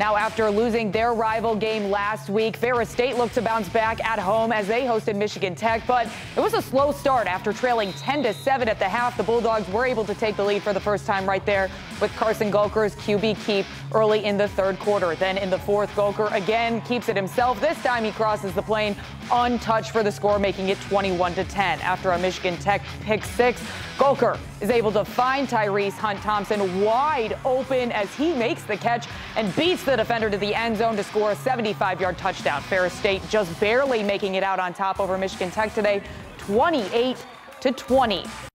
Now, after losing their rival game last week, Ferris State looked to bounce back at home as they hosted Michigan Tech, but it was a slow start after trailing 10 to 7 at the half. The Bulldogs were able to take the lead for the first time right there with Carson Gulker's QB keep early in the third quarter. Then in the fourth, Gulker again keeps it himself. This time he crosses the plane untouched for the score, making it 21 to 10. After a Michigan Tech pick six, Gulker is able to find Tyrese Hunt Thompson wide open as he makes the catch and beats the defender to the end zone to score a 75 yard touchdown. Ferris State just barely making it out on top over Michigan Tech today, 28 to 20.